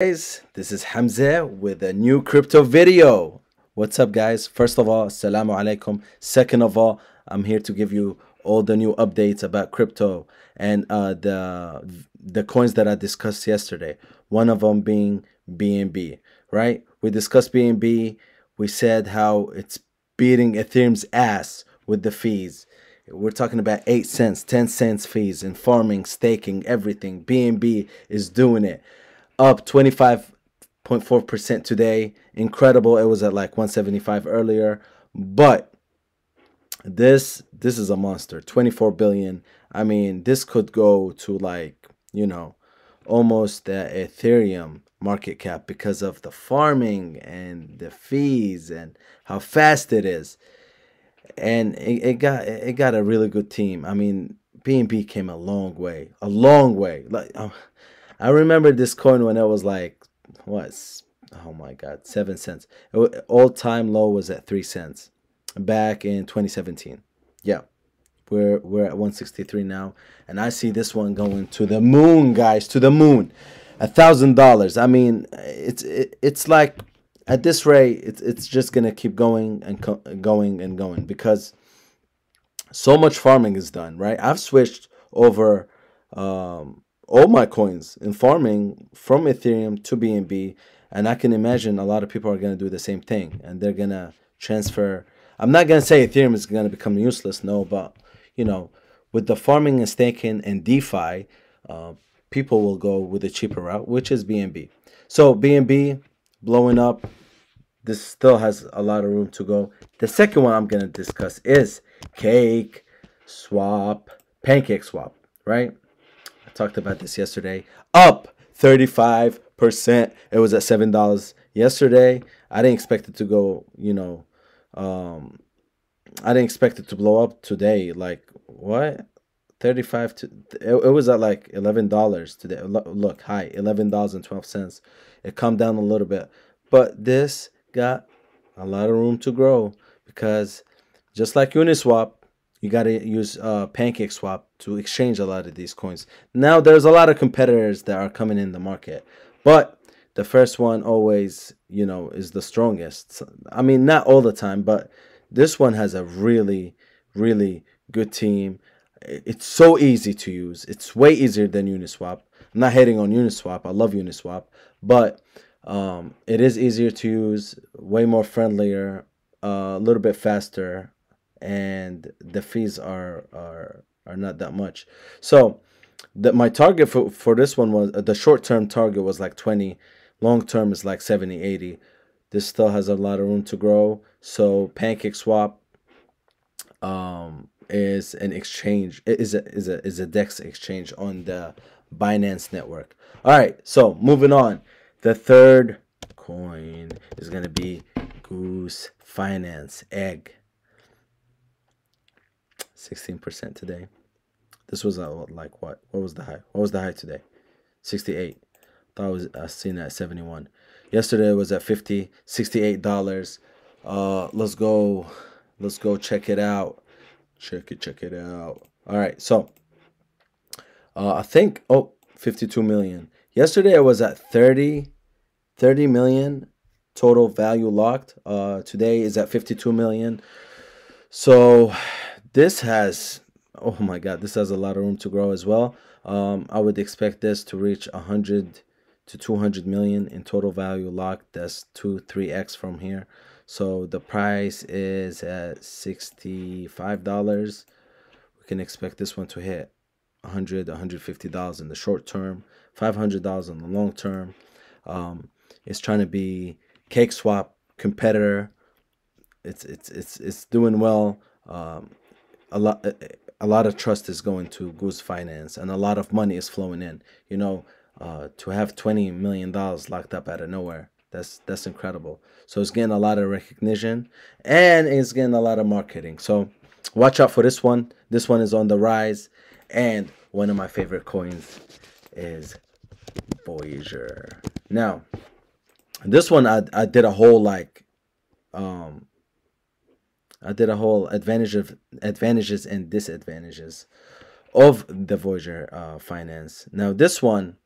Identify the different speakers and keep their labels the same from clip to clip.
Speaker 1: guys this is Hamzeh with a new crypto video. What's up guys? First of all assalamu alaikum. Second of all I'm here to give you all the new updates about crypto and uh, the the coins that I discussed yesterday. One of them being BNB right? We discussed BNB we said how it's beating Ethereum's ass with the fees. We're talking about 8 cents 10 cents fees in farming staking everything. BNB is doing it up 25.4% today. Incredible. It was at like 175 earlier, but this this is a monster. 24 billion. I mean, this could go to like, you know, almost the Ethereum market cap because of the farming and the fees and how fast it is. And it, it got it got a really good team. I mean, BNB came a long way, a long way. Like uh, I remember this coin when it was like what? Oh my god, seven cents. All time low was at three cents back in 2017. Yeah, we're we're at 163 now, and I see this one going to the moon, guys, to the moon. A thousand dollars. I mean, it's it, it's like at this rate, it's it's just gonna keep going and going and going because so much farming is done, right? I've switched over um, all my coins in farming from Ethereum to BNB. And I can imagine a lot of people are going to do the same thing and they're going to transfer. I'm not going to say Ethereum is going to become useless, no, but you know, with the farming and staking and DeFi, uh, people will go with a cheaper route, which is BNB. So BNB blowing up. This still has a lot of room to go. The second one I'm going to discuss is Cake Swap, Pancake Swap, right? Talked about this yesterday. Up 35%. It was at $7 yesterday. I didn't expect it to go, you know, um, I didn't expect it to blow up today. Like, what? 35 to it, it was at like $11 today. Look, high, $11.12. It come down a little bit. But this got a lot of room to grow because just like Uniswap, you got to use uh, Pancake Swap to exchange a lot of these coins. Now, there's a lot of competitors that are coming in the market, but the first one always, you know, is the strongest. I mean, not all the time, but this one has a really, really good team. It's so easy to use. It's way easier than Uniswap. I'm not hating on Uniswap. I love Uniswap, but um, it is easier to use, way more friendlier, uh, a little bit faster and the fees are are are not that much. So that my target for, for this one was uh, the short term target was like 20 long term is like 70 80 this still has a lot of room to grow. So pancake swap um is an exchange is a is a is a dex exchange on the binance network. All right so moving on. The third coin is going to be goose finance egg 16% today. This was uh, like what? What was the high? What was the high today? 68. Thought I was uh, seen at 71. Yesterday was at 50, 68 dollars. Uh, let's go. Let's go check it out. Check it, check it out. All right, so uh, I think oh 52 million. Yesterday I was at 30, 30 million total value locked. Uh, today is at 52 million. So this has oh my god this has a lot of room to grow as well. Um, i would expect this to reach 100 to 200 million in total value locked. That's 2 3x from here. So the price is at 65 dollars. We can expect this one to hit 100 150 dollars in the short term 500 dollars in the long term. Um, it's trying to be cake swap competitor. It's it's it's it's doing well. Um, a lot a lot of trust is going to Goose Finance and a lot of money is flowing in. You know, uh, to have twenty million dollars locked up out of nowhere, that's that's incredible. So it's getting a lot of recognition and it's getting a lot of marketing. So watch out for this one. This one is on the rise, and one of my favorite coins is Voyager. Now, this one I I did a whole like um I did a whole advantage of advantages and disadvantages of the Voyager uh, finance. Now this one,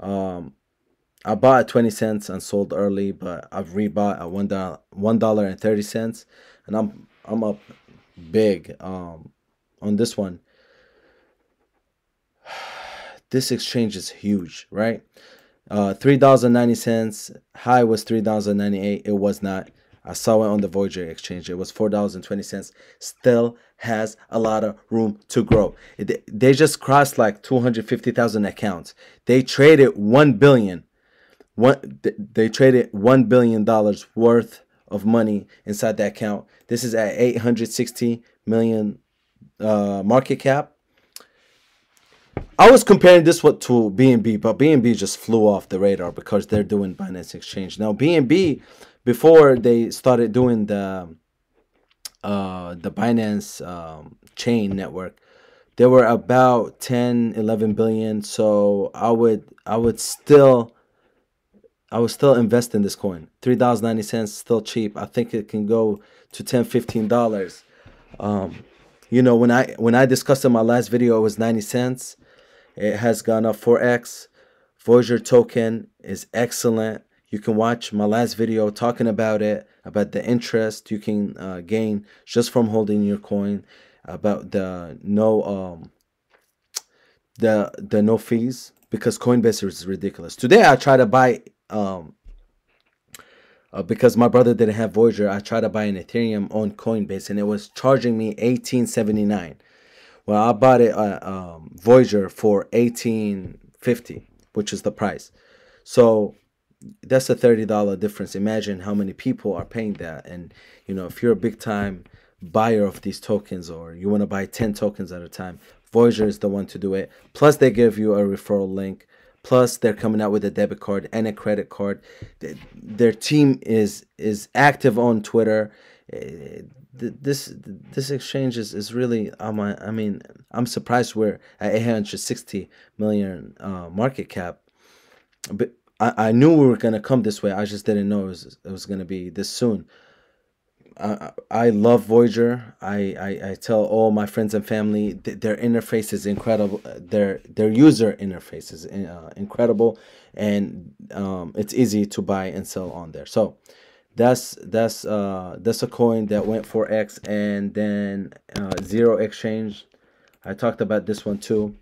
Speaker 1: um, I bought at 20 cents and sold early, but I've rebought at one dollar one dollar and thirty cents, and I'm I'm up big um on this one. This exchange is huge, right? Uh, three dollars and ninety cents. High was three dollars and ninety eight. It was not. I saw it on the Voyager exchange. It was four dollars and twenty cents. Still has a lot of room to grow. It, they just crossed like two hundred fifty thousand accounts. They traded one billion. One they traded one billion dollars worth of money inside that account. This is at eight hundred sixty million uh, market cap. I was comparing this what to BNB, but BNB just flew off the radar because they're doing Binance Exchange now. BNB before they started doing the uh, the Binance um, chain network, they were about 10, 11 billion. So I would I would still I would still invest in this coin. Three dollars ninety cents, still cheap. I think it can go to 10 15 dollars. Um, you know when I when I discussed in my last video, it was 90 cents. It has gone up 4x. Voyager token is excellent. You can watch my last video talking about it, about the interest you can uh, gain just from holding your coin, about the no um the the no fees because Coinbase is ridiculous. Today I try to buy um uh, because my brother didn't have Voyager, I tried to buy an Ethereum on Coinbase and it was charging me 1879. Well, I bought it uh, um, Voyager for 1850, which is the price. So that's a $30 difference. Imagine how many people are paying that. And, you know, if you're a big time buyer of these tokens or you want to buy 10 tokens at a time, Voyager is the one to do it. Plus, they give you a referral link. Plus, they're coming out with a debit card and a credit card. Their team is is active on Twitter. This this exchange is, is really um, I mean I'm surprised we're at 860 million uh, market cap but I, I knew we were gonna come this way. I just didn't know it was it was gonna be this soon. I, I love Voyager. I, I, I tell all my friends and family th- their interface is incredible. Their their user interface is uh, incredible, and um, it's easy to buy and sell on there. So that's that's uh that's a coin that went for X and then uh, zero exchange. I talked about this one too.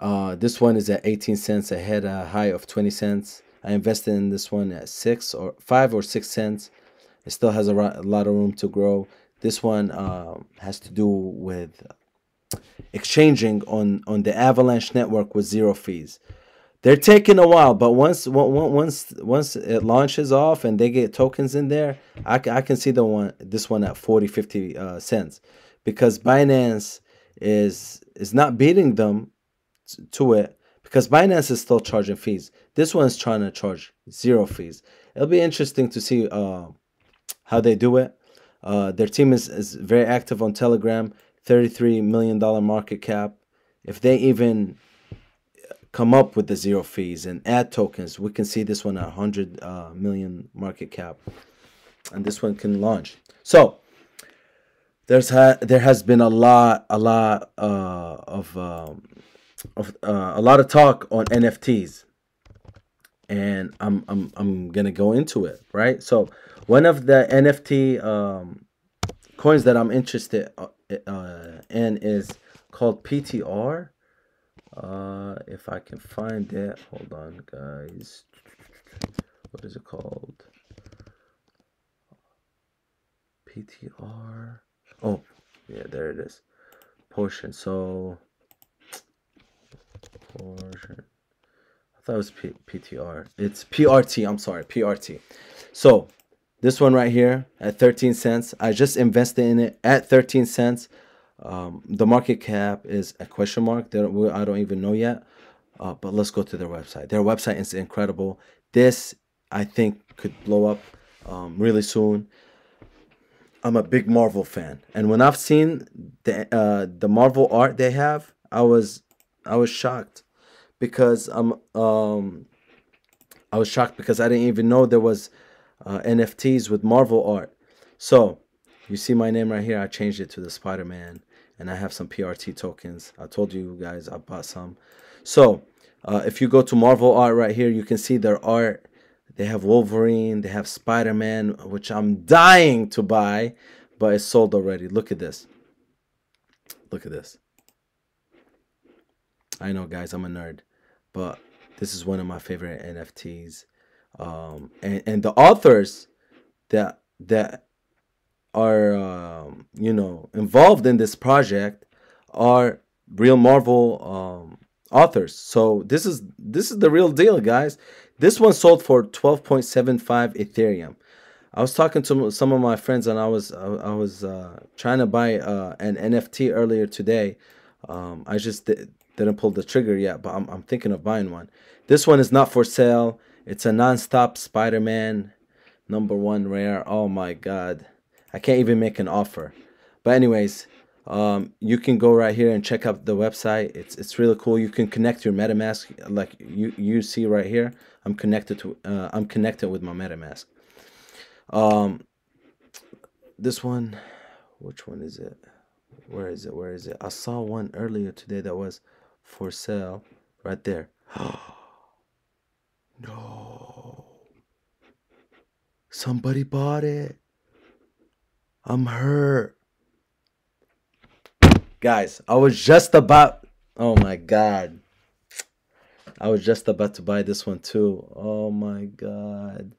Speaker 1: Uh, this one is at 18 cents. I had a high of 20 cents. I invested in this one at six or five or six cents. It still has a, a lot of room to grow. This one uh, has to do with exchanging on on the Avalanche network with zero fees. They're taking a while, but once once once it launches off and they get tokens in there, I, I can see the one this one at 40 50 uh, cents because Binance is is not beating them to it because Binance is still charging fees. This one's trying to charge zero fees. It'll be interesting to see uh, how they do it. Uh, their team is, is very active on Telegram, $33 million market cap. If they even come up with the zero fees and add tokens, we can see this one at 100 uh, million market cap. And this one can launch. So, there's ha- there has been a lot a lot uh, of um, of uh, a lot of talk on NFTs, and I'm I'm I'm gonna go into it right. So one of the NFT um, coins that I'm interested uh, in is called PTR. Uh, if I can find it, hold on, guys. What is it called? PTR. Oh, yeah, there it is. Portion. So Portion. I thought it was P- PTR. It's PRT. I'm sorry, PRT. So this one right here at 13 cents. I just invested in it at 13 cents. Um, the market cap is a question mark. Don't, I don't even know yet. Uh, but let's go to their website. Their website is incredible. This I think could blow up um, really soon. I'm a big Marvel fan, and when I've seen the uh, the Marvel art they have, I was I was shocked because I'm um I was shocked because I didn't even know there was uh, NFTs with Marvel art. So you see my name right here. I changed it to the Spider Man, and I have some PRT tokens. I told you guys I bought some. So Uh, if you go to Marvel art right here, you can see their art. They have Wolverine, they have Spider Man, which I'm dying to buy, but it's sold already. Look at this. Look at this. I know, guys, I'm a nerd, but this is one of my favorite NFTs. Um, and, and the authors that that are um, you know involved in this project are real Marvel um, authors. So this is this is the real deal, guys. This one sold for 12.75 Ethereum. I was talking to some of my friends and I was I, I was uh, trying to buy uh, an NFT earlier today. Um, I just did, didn't pull the trigger yet, but I'm, I'm thinking of buying one. This one is not for sale. It's a non-stop Spider-Man number one rare. Oh my god. I can't even make an offer. But anyways, um, you can go right here and check out the website. It's it's really cool. You can connect your MetaMask like you you see right here. I'm connected to uh, I'm connected with my MetaMask. Um, this one, which one is it? Where is it? Where is it? I saw one earlier today that was for sale right there. no. Somebody bought it. I'm hurt. Guys, I was just about. Oh my god. I was just about to buy this one too. Oh my god.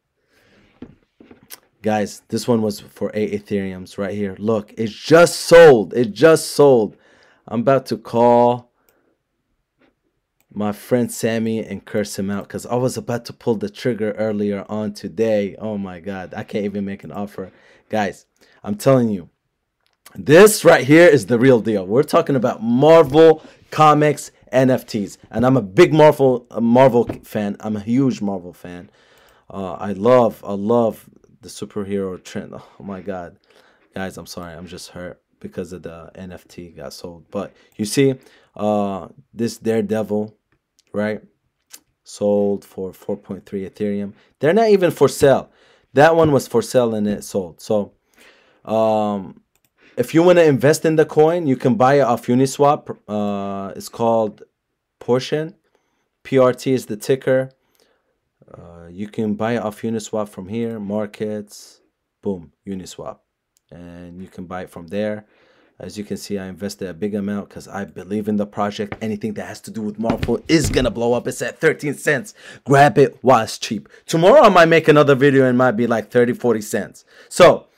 Speaker 1: Guys, this one was for 8 Ethereums right here. Look, it just sold. It just sold. I'm about to call my friend Sammy and curse him out because I was about to pull the trigger earlier on today. Oh my god, I can't even make an offer. Guys, I'm telling you, this right here is the real deal. We're talking about Marvel Comics NFTs, and I'm a big Marvel a Marvel fan. I'm a huge Marvel fan. Uh, I love I love the superhero trend. Oh my god, guys, I'm sorry, I'm just hurt because of the NFT got sold. But you see, uh, this Daredevil, right, sold for 4.3 Ethereum. They're not even for sale. That one was for sale and it sold. So, um, if you want to invest in the coin, you can buy it off Uniswap. Uh, it's called Portion. PRT is the ticker. Uh, you can buy it off Uniswap from here. Markets, boom, Uniswap, and you can buy it from there. As you can see, I invested a big amount because I believe in the project. Anything that has to do with Marvel is going to blow up. It's at 13 cents. Grab it while it's cheap. Tomorrow I might make another video and might be like 30, 40 cents. So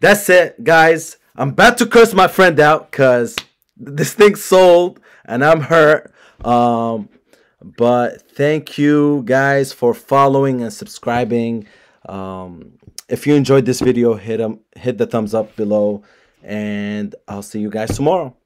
Speaker 1: that's it, guys. I'm about to curse my friend out because this thing sold and I'm hurt. Um, but thank you guys for following and subscribing. Um, if you enjoyed this video, hit, um, hit the thumbs up below and I'll see you guys tomorrow.